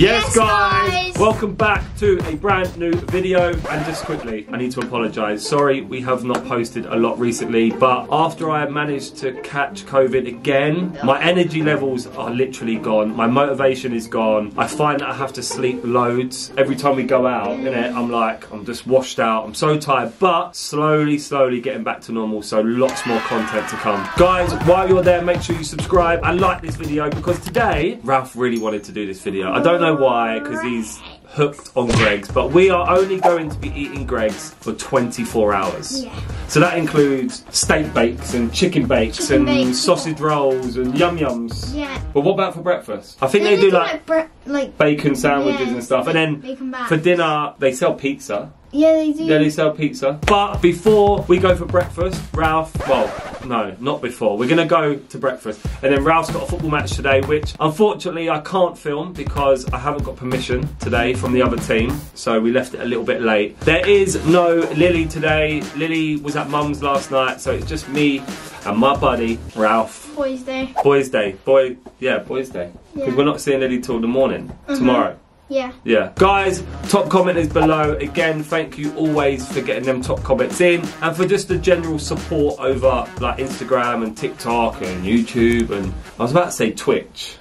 Yes, Yes, guys. guys. Welcome back to a brand new video. And just quickly, I need to apologise. Sorry, we have not posted a lot recently, but after I managed to catch COVID again, my energy levels are literally gone. My motivation is gone. I find that I have to sleep loads every time we go out. Innit? I'm like, I'm just washed out. I'm so tired, but slowly, slowly getting back to normal. So lots more content to come, guys. While you're there, make sure you subscribe and like this video because today Ralph really wanted to do this video. I don't know why, because he's hooked on Greggs, but we are only going to be eating Greggs for 24 hours. Yeah. So that includes steak bakes and chicken bakes Chicken and bakes. sausage rolls and yum yums. Yeah. But what about for breakfast? I think They they, do do like bre- like bacon sandwiches Yeah. and stuff. And then Bacon for dinner, they sell pizza. Yeah they do. Yeah, they sell pizza. But before we go for breakfast, Ralph, well, no, not before. We're going to go to breakfast. And then Ralph's got a football match today, which unfortunately I can't film because I haven't got permission today from the other team. So we left it a little bit late. There is no Lilly today. Lilly was at mum's last night, so it's just me and my buddy, Ralph. Boys Day. Boys' Day. Boy, yeah, Boys' Day. Because Yeah. we're not seeing Lilly till the morning, mm-hmm. tomorrow. Yeah. Yeah. Guys, top comment is below. Again, thank you always for getting them top comments in and for just the general support over like Instagram and TikTok and YouTube and I was about to say Twitch.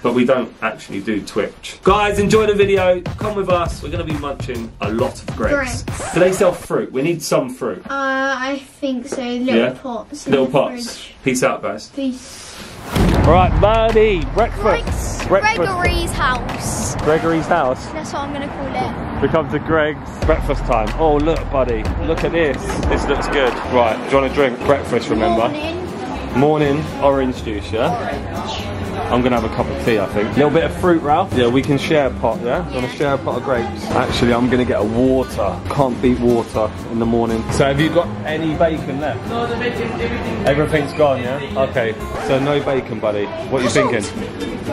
But we don't actually do Twitch. Guys, enjoy the video. Come with us. We're going to be munching a lot of grapes. Grapes. Do they sell fruit? We need some fruit. Uh, I think so. Little Yeah? pots. Little pots. fridge. Peace out, guys. Peace. Right, buddy. Breakfast. Gregory's house. Gregory's house. That's what I'm gonna call it. We come to Greggs breakfast time. Oh, look, buddy. Look at this. This looks good. Right, do you want to drink breakfast, remember? Morning. Morning orange juice, yeah? I'm gonna have a cup of tea, I think. A little bit of fruit, Ralph. Yeah, we can share a pot, yeah? You wanna share a pot of grapes? Actually, I'm gonna get a water. Can't beat water in the morning. So have you got any bacon left? No, the bacon, everything. Everything's gone, yeah? Okay, so no bacon, buddy. What are you thinking?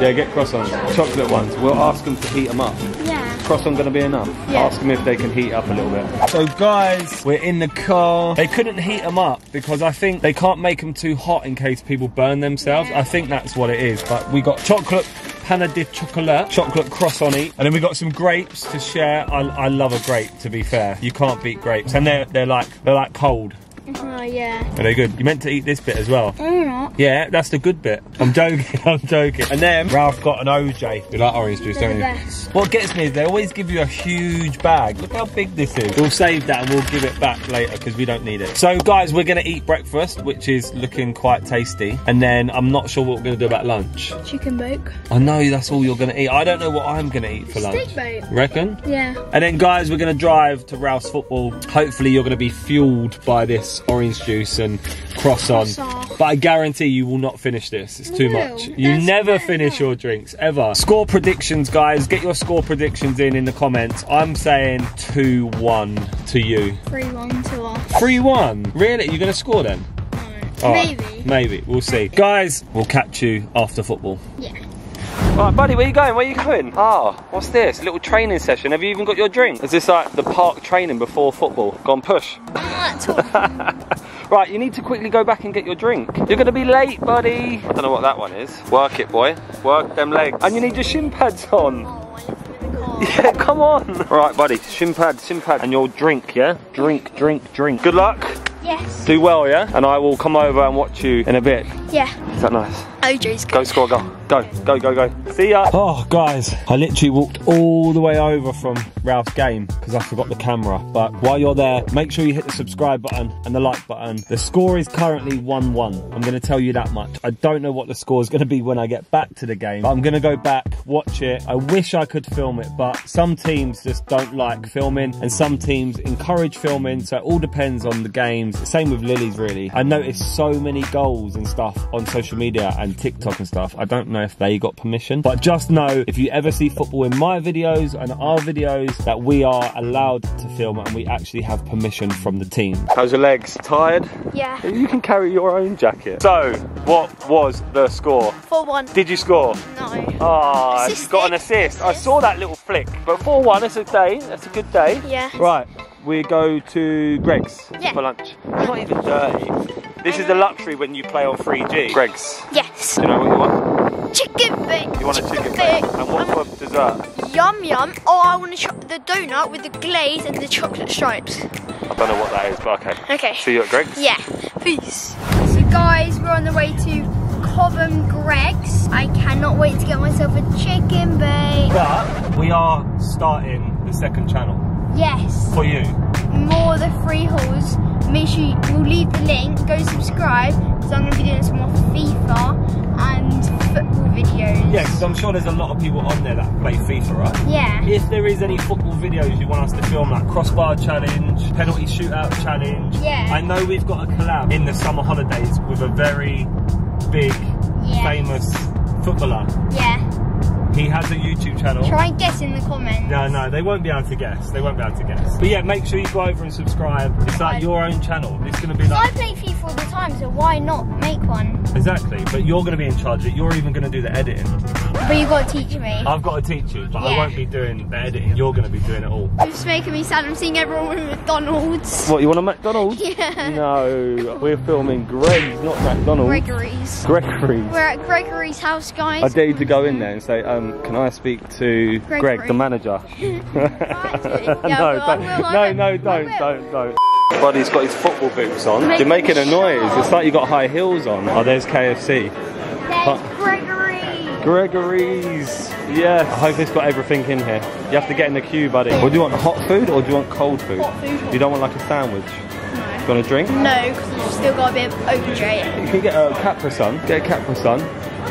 Yeah, get croissants. Chocolate ones. We'll ask them to heat them up. Yeah. Croissant gonna be enough? Yeah. Ask them if they can heat up a little bit. So guys, we're in the car. They couldn't heat them up because I think they can't make them too hot in case people burn themselves. I think that's what it is. But we got chocolate panna de chocolat, chocolate croissant and then we got some grapes to share. I, I love a grape to be fair. You can't beat grapes. And they're they're like they're like cold. Oh yeah. Are they good? You meant to eat this bit as well. I'm not. Yeah, that's the good bit. I'm joking, I'm joking. And then Ralph got an OJ. You like orange juice, They're don't the you? best. What gets me is they always give you a huge bag. Look how big this is. We'll save that and we'll give it back later because we don't need it. So guys, we're gonna eat breakfast, which is looking quite tasty. And then I'm not sure what we're gonna do about lunch. Chicken bake. I know that's all you're gonna eat. I don't know what I'm gonna eat for lunch. Steak bake. Reckon? Yeah. And then, guys, we're going to drive to Ralph's football. Hopefully, you're going to be fueled by this orange juice and croissant. Croissant. But I guarantee you will not finish this. It's too No, much. You never finish your drinks, ever. Score predictions, guys. Get your score predictions in in the comments. I'm saying 2 1 to you. Three one to off. 3 1. Really? You're going to score then? Right, Maybe. Maybe. We'll see. Guys, we'll catch you after football. Yeah. Right, buddy, where you going? Where you going? Ah, what's this? A little training session. Have you even got your drink? Is this like the park training before football? Go on, push. right, you need to quickly go back and get your drink. You're gonna be late, buddy. I don't know what that one is. Work it, boy. Work them legs. And you need your shin pads on. Oh, I live in the car. Yeah, come on. Right, buddy, shin pads, shin pads. And your drink, yeah? Drink, drink, drink. Good luck. Yes. Do well, yeah? And I will come over and watch you in a bit. Yeah. Is that nice? OJ's Go good. score a goal. Go, go, go, go. See ya. Oh, guys, I literally walked all the way over from Ralph's game because I forgot the camera. But while you're there, make sure you hit the subscribe button and the like button. The score is currently 1-1. I'm going to tell you that much. I don't know what the score is going to be when I get back to the game. But I'm going to go back, watch it. I wish I could film it, but some teams just don't like filming and some teams encourage filming. So it all depends on the games. Same with Lilly's, really. I noticed so many goals and stuff on social media and TikTok and stuff. I don't know if they got permission, but just know if you ever see football in my videos and our videos that we are allowed to film and we actually have permission from the team. How's your legs? Tired? Yeah. You can carry your own jacket. So, what was the score? Four one. Did you score? No. Ah, you got an assist. I saw that little flick. But 4-1, it's a day. That's a good day. Yeah. Right, we go to Greggs Yeah. for lunch. It's not even dirty. This is the luxury when you play on 3G. Greggs. Yes. Do you know what you want? Chicken bake. You want a chicken bake. bake. And what for dessert? yum yum, Oh, I want cho- the donut with the glaze and the chocolate stripes. I don't know what that is, but okay. Okay. See you at Greggs? Yeah. Peace. So guys, we're on the way to Cobham Greggs. I cannot wait to get myself a chicken bake. But we are starting the second channel Yes. for you. More of the free Halls. Make sure you, we'll leave the link. Go subscribe because I'm going to be doing some more FIFA and football videos. Yeah, because I'm sure there's a lot of people on there that play FIFA, right? Yeah. If there is any football videos you want us to film, like crossbar challenge, penalty shootout challenge, Yeah. I know we've got a collab in the summer holidays with a very big, Yeah. famous footballer. Yeah. He has a YouTube channel. Try and guess in the comments. No, no, they won't be able to guess. They won't be able to guess. But yeah, make sure you go over and subscribe. It's like your own channel. It's going to be like... I play FIFA all the time, so why not make one? exactly. But you're going to be in charge of it. You're even going to do the editing. But you've got to teach me. I've got to teach you, but I won't be doing the editing. You're going to be doing it all. It's making me sad. I'm seeing everyone with McDonald's. What you want a McDonald's? Yeah. No, we're filming Greggs, not McDonald's. Gregory's. Gregory's. We're at Gregory's house, guys. I dare you to go in there and say, um, can I speak to Greg, the manager? Yeah, no, I don't, will, no, no, don't, don't, don't. Buddy's got his football boots on. Make You're making a noise. sharp. It's like you got high heels on. Oh, there's KFC. There's Gregory. Gregory's. Yeah. I hope it's got everything in here. You have to get in the queue, buddy. Or do you want hot food or do you want cold food? Hot food. You don't want like a sandwich? No. You want a drink? No, because I've still got a bit of OJ. You can get a Capri Sun. Get a Capri Sun.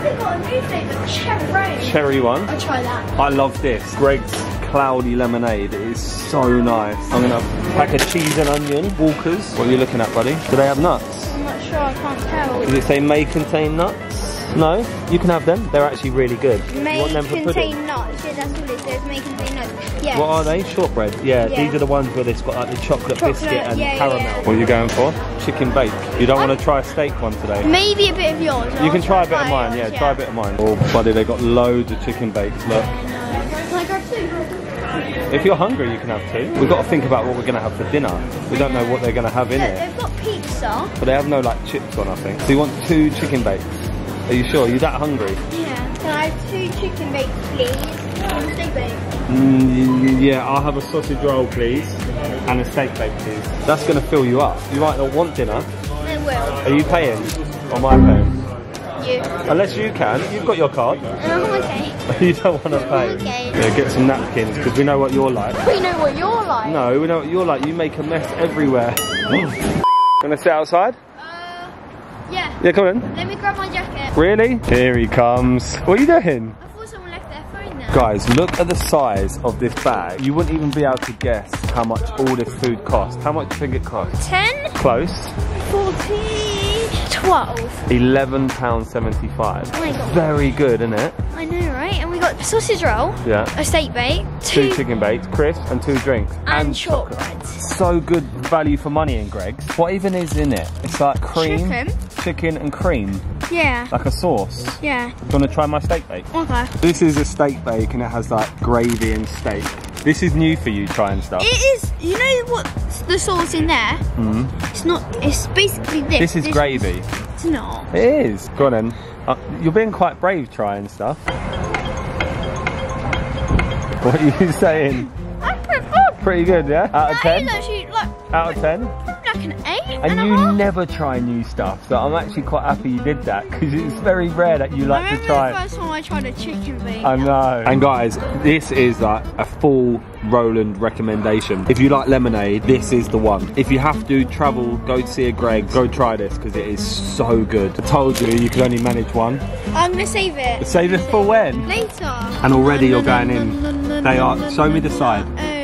They've got a new flavour, cherry. Cherry one. I'll try that. I love this. Greggs cloudy lemonade. It is so nice. I'm gonna have pack a cheese and onion. Walkers. What are you looking at, buddy? Do they have nuts? I'm not sure, I can't tell. Does it say may contain nuts? No? You can have them. They're actually really good. May you want them contain pudding? nuts. Yeah, that's what it says. May contain nuts. Yes. What are they? Shortbread. Yeah, Yeah. these are the ones where it's got like the chocolate, Chocolate, biscuit and yeah, caramel. yeah. What are you going for? Chicken bake. You don't want to try a steak one today? Maybe a bit of yours. You can try a bit of mine, yeah, try a bit of mine. Oh, buddy, they've got loads of chicken bakes, look. Can I grab two? If you're hungry, you can have two. We've got to think about what we're going to have for dinner. We don't know what they're going to have in Look, it. they've got pizza. But they have no like chips on, I think. So you want two chicken bakes? Are you sure? You're that hungry? Yeah. Can I have two chicken bakes, please? And a steak bake. Mm, yeah, I'll have a sausage roll, please. And a steak bake, please. That's going to fill you up. You might not want dinner. It will. Are you paying? Or am I paying? You. Unless you can. You've got your card. Oh, okay. you don't want to pay. Okay. Yeah, get some napkins because we know what you're like. We know what you're like. No, we know what you're like. You make a mess everywhere. Gonna sit outside? Uh, yeah. Yeah, come in. Let me grab my jacket. Really? Here he comes. What are you doing? I thought someone left their phone there. Guys, look at the size of this bag. You wouldn't even be able to guess how much all this food costs. How much do you think it costs? 10, Close. 14, 12. £11.75. Oh. Very good, isn't it? I know, right? And we got sausage roll, Yeah. a steak bake, Two two, chicken bakes, crisps, and two drinks. and shortbread. So good value for money in Greggs. What even is in it? It's like cream, Chicken. chicken and cream, Yeah. like a sauce. Yeah. Do you want to try my steak bake? Okay. This is a steak bake and it has like gravy and steak. This is new for you trying stuff. It is, you know what the sauce in there? Mm. It's not, it's basically this. This is gravy. It's not. It is. Go on then. Uh, you're being quite brave trying stuff. What are you saying? I'm pretty good. Pretty good, yeah? Out of 10? like, Out of 10? like an eight And and a you half. never try new stuff, so I'm actually quite happy you did that because it's very rare that you I like to try. remember the first time I tried a chicken bake. I know. And guys, this is like a full Roland recommendation. If you like lemonade, this is the one. If you have to travel, go to see a Greg, go try this because it is so good. I told you you could only manage one. I'm gonna save it. Save it for when? Later. And already you're going in. They are- show me the side. Oh.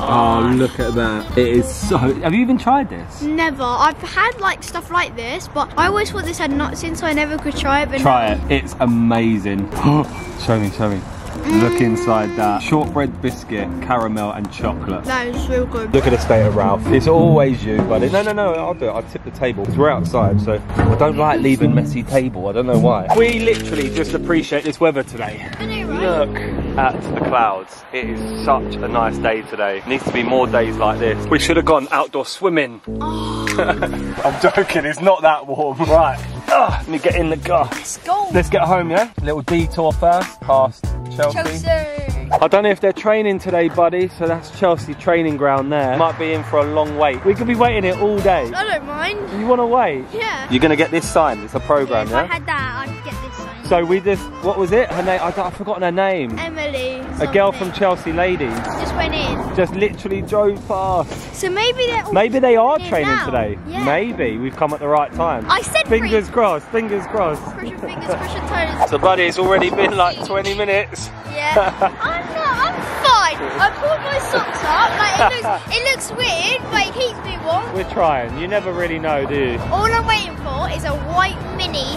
Oh, look at that. It is so... Have you even tried this? Never. I've had like stuff like this, but I always thought this had nuts in, so I never could try it. But Try it. It's amazing. show me, show me. Look inside that. Shortbread biscuit, caramel and chocolate. That is real good. Look at the state of Ralph. It's always you, buddy. No, no, no, I'll do it. I'll tip the table because we're outside, so I don't like leaving messy table. I don't know why. We literally just appreciate this weather today. Right? Look at the clouds. It is such a nice day today. Needs to be more days like this. We should have gone outdoor swimming. I'm joking, it's not that warm. Right. Ah, let me get in the car. Let's go. Let's get home, yeah? Little detour first, past Chelsea. Chelsea. I don't know if they're training today, buddy. So that's Chelsea training ground there. Might be in for a long wait. We could be waiting here all day. I don't mind. You want to wait? Yeah. You're gonna get this signed. It's a program, if yeah. I had that, I'd get this sign. So we just, what was it? Her name? I, I've forgotten her name. Emily. A girl from Chelsea Ladies just went in. just literally drove past. So maybe they're all Maybe they are training now. today. Yeah. Maybe we've come at the right time. I said Fingers free. crossed. Fingers crossed. Cross your fingers, cross your toes. So, buddy, it's already been like 20 minutes. Yeah. I'm not. I'm fine. I pulled my socks up. Like it looks, it looks weird, but it keeps me warm. We're trying. You never really know, do you? All I'm waiting for is a white mini.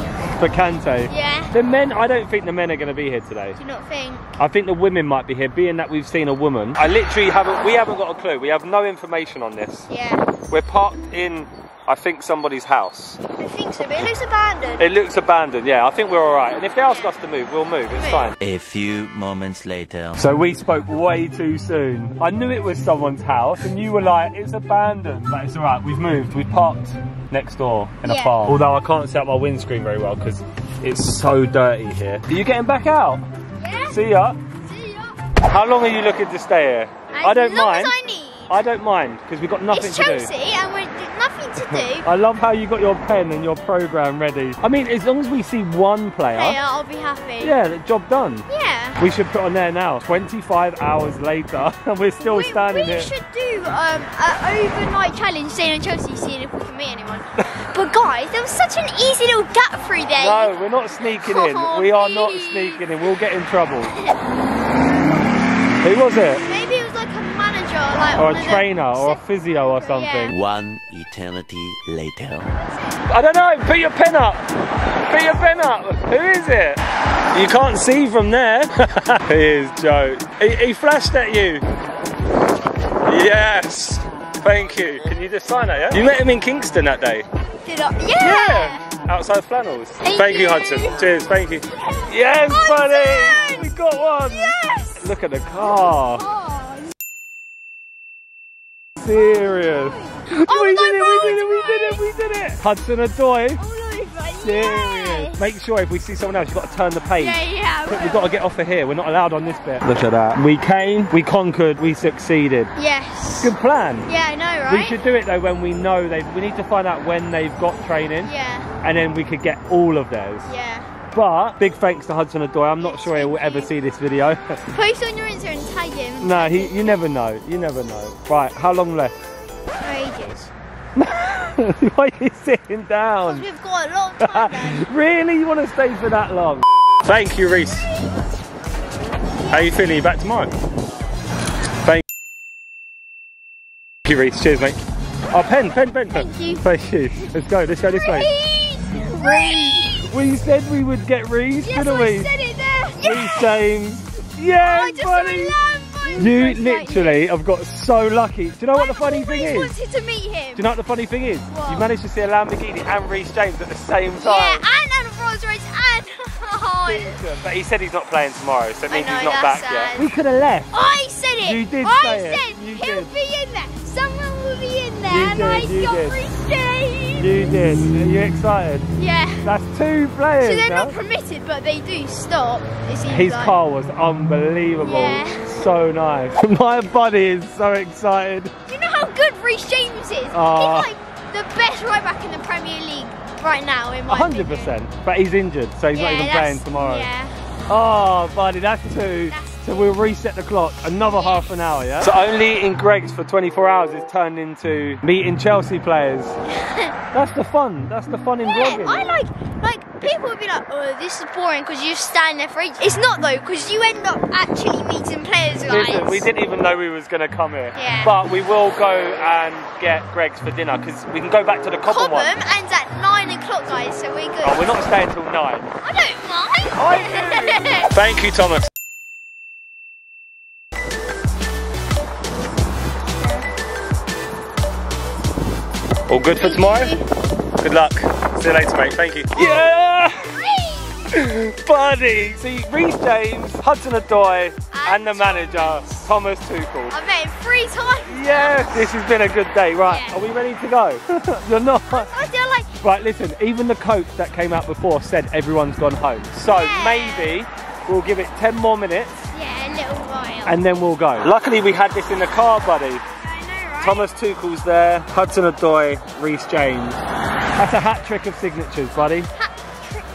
For Kante. Yeah. The men, I don't think the men are going to be here today. Do you not think? I think the women might be here, being that we've seen a woman. I literally haven't, we haven't got a clue. We have no information on this. Yeah. We're parked in, I think, somebody's house. I think so, but it looks abandoned. It looks abandoned, yeah. I think we're all right. And if they ask us to move, we'll move. It's fine. A few moments later. So we spoke way too soon. I knew it was someone's house, and you were like, "It's abandoned." But it's all right. We've moved. We've parked next door in a Yeah. farm. Although I can't see out my windscreen very well because it's so dirty here. Are you getting back out? yeah. See ya. See ya. How long are you looking to stay here? As I don't long mind. I don't mind because we've got nothing it's to Chelsea, do. Chelsea and we're nothing to do. I love how you got your pen and your program ready. I mean, as long as we see one player, Hey, I'll be happy. yeah, the job done. Yeah. We should put on there now. 25 hours later, and we're still We, standing we here. should do um, an overnight challenge staying in Chelsea, seeing if we can meet anyone. but guys, there was such an easy little gap through there. No, we're not sneaking in. Oh, we are not sneaking in. We'll get in trouble. Who was it? Maybe it was like a manager, like Or a trainer or a physio or something. One eternity later. I don't know. Put your pen up. Put your pen up. Who is it? You can't see from there. he is Joe. He, he flashed at you. Yes. Thank you. Can you just sign that, yeah? You met him in Kingston that day. Did I? Yeah. Outside Flannels. Thank you, you. Hudson. Cheers. Thank you. Yes, buddy. Hudson! We got one. Yes. Look at the car. Oh. Oh, Serious. Oh, we my did it, we did it, we did it, we did it. Hudson Odoi. oh no, Serious. yes. Make sure if we see someone else, you've got to turn the page. Yeah, yeah. We've got to get off of here. We're not allowed on this bit. Look at that. We came, we conquered, we succeeded. Yes. Good plan. Yeah, I know, right? We should do it though when we know they've. We need to find out when they've got training, Yeah, and then we could get all of those. yeah. But big thanks to Hudson Odoi. I'm not sure he will ever see this video. Post on your Insta and tag him. no, he. You never know. You never know. Right, how long left? Ages. Why are you sitting down? We've got a lot of time then. really? You want to stay for that long? Thank you, Reece. How are you feeling? You back tomorrow? Thank you, Reece. Cheers, mate. Oh, pen, pen, pen, pen. Thank you. Thank you. Let's go. Let's go this way. Reece! Reece! We said we would get Reece, Yes, didn't I we? said it there. Reece Yes! James. Yeah, oh, I just buddy. You literally have got so lucky. Do you know what the funny I thing is? wanted to meet him. Do you know what the funny thing is? What? You managed to see a Lamborghini and Reece James at the same time. yeah, and and Rolls Royce and oh, But he said he's not playing tomorrow, so it means know, he's not back yet. We could have left. I said it. You did I say it. said You he'll did. be in there. Someone will be in there, You and did, I you got did. Reece James. You did. Are you excited? Yeah. That's two So they're now. not permitted, but they do stop. His like. car was unbelievable. Yeah. So nice. My buddy is so excited. Do you know how good Reece James is? Aw. He's ah. like the best right back in the Premier League right now, in my hundred opinion. percent. But he's injured, so he's not even playing tomorrow. Yeah. Oh, buddy, that's two. That's so we'll reset the clock another half an hour, yeah? So only in Greggs for 24 hours is turned into meeting Chelsea players. that's the fun. That's the fun in Yeah, vlogging. I like like people would be like, oh, this is boring because you stand there for ages. It's not though, because you end up actually meeting players, guys. Listen, we didn't even know we was going to come here. Yeah. But we will go and get Greggs for dinner because we can go back to the Cobham Cobham one. ends at nine o'clock, guys, so we're good. Oh, we're not staying till nine. I don't mind. I Thank you, Thomas. All good for tomorrow? Good luck. See you later, mate. Thank you. Yeah! Buddy! See, Reece James, Hudson Odoi, and, And the manager, Thomas Tuchel. I met him three times. Yes, this has been a good day. Right, Yeah. are we ready to go? You're not. I feel like Right, listen, even the coach that came out before said everyone's gone home. So Yeah. maybe we'll give it 10 more minutes yeah, a little little while. and then we'll go. Luckily we had this in the car, buddy. Thomas Tuchel's there, Hudson Odoi, Reece James. That's a hat trick of signatures, buddy.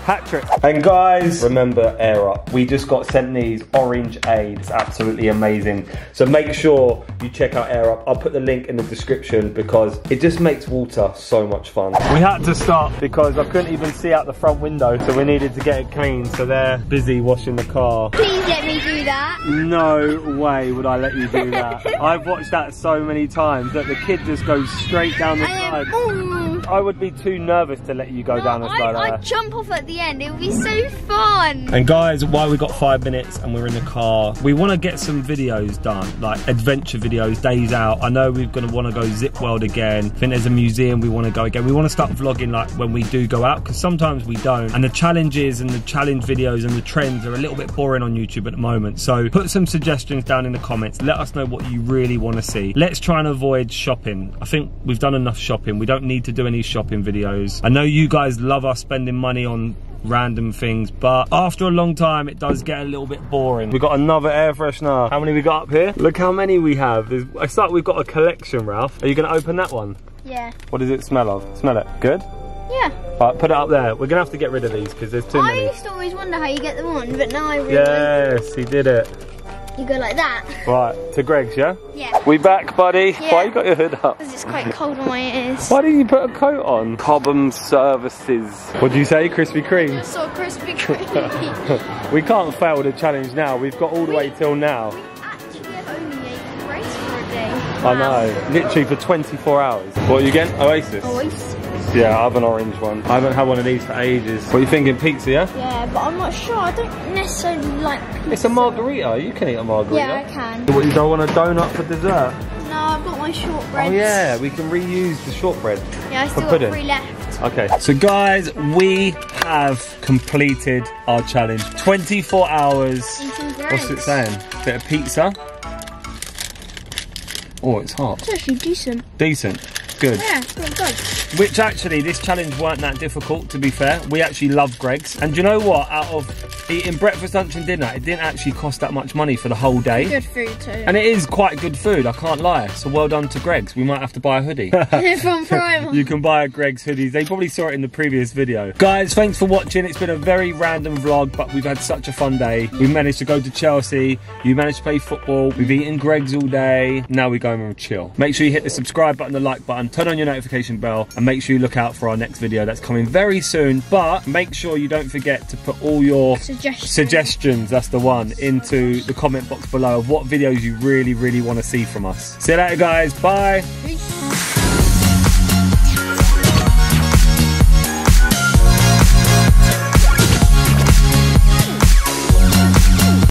Hat trick. And guys, remember Air Up. We just got sent these orange aids, absolutely amazing. So make sure you check out Air Up. I'll put the link in the description because it just makes water so much fun. We had to stop because I couldn't even see out the front window, so we needed to get it clean. So they're busy washing the car. Please let me do that. No way would I let you do that. I've watched that so many times that the kid just goes straight down the And slide. then, boom. I would be too nervous to let you go down the I, slide like I'd jump off at the end. It would be so fun. And guys, while we got five minutes and we're in the car, we want to get some videos done, like adventure videos, days out. I know we're going to want to go Zip World again. I think there's a museum we want to go again. We want to start vlogging like when we do go out because sometimes we don't. And the challenges and the challenge videos and the trends are a little bit boring on YouTube at the moment. So put some suggestions down in the comments. Let us know what you really want to see. Let's try and avoid shopping. I think we've done enough shopping. We don't need to do any shopping videos. I know you guys love us spending money on random things but after a long time it does get a little bit boring. We've got another air freshener. How many we got up here? Look how many we have. There's, i start we've got a collection ralph. Are you going to open that one? Yeah. what does it smell of? Smell it. Good? Yeah. all right put it up there. We're gonna have to get rid of these because there's too I many. used to always wonder how you get them on, but now I really yes he did it. You go like that. right to Greggs yeah? Yeah. we back buddy? Yeah. why you got your hood up? Because it's quite cold on my ears. why didn't you put a coat on cobham services what do you say krispy kreme So Krispy Kreme. we can't fail the challenge now we've got all the way till now Actually, I've only ate rice for a day. I know, literally for 24 hours. What are you getting? Oasis? Oasis. Yeah, I have an orange one. I haven't had one of these for ages. What are you thinking, pizza, yeah? Yeah, but I'm not sure. I don't necessarily like pizza. It's a margarita, you can eat a margarita. Yeah, I can. What, you don't want a donut for dessert? Got my shortbread. Oh yeah, we can reuse the shortbread. Yeah, I still got pudding. three left. Okay, so guys, we have completed our challenge. 24 hours. What's it saying? Bit of pizza. Oh, it's hot. It's actually decent. Decent. Good. Yeah, good. Which actually, this challenge weren't that difficult, to be fair. We actually love Greggs. And you know what? Out of eating breakfast, lunch, and dinner, it didn't actually cost that much money for the whole day. Good food too. And it is quite good food, I can't lie. So well done to Greggs. We might have to buy a hoodie. From Primark. you can buy a Greggs hoodies. They probably saw it in the previous video. Guys, thanks for watching. It's been a very random vlog, but we've had such a fun day. We managed to go to Chelsea. You managed to play football. We've eaten Greggs all day. Now we go home and chill. Make sure you hit the subscribe button, the like button, turn on your notification bell, and make sure you look out for our next video that's coming very soon. But make sure you don't forget to put all your Suggestions. suggestions, that's the one, into the comment box below of what videos you really, really want to see from us. See you later, guys. Bye. Peace.